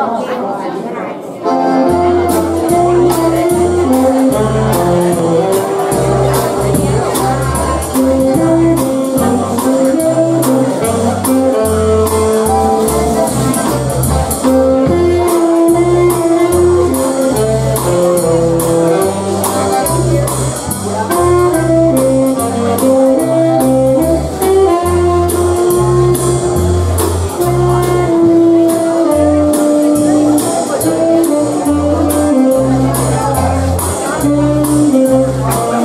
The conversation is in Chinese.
哦，Oh,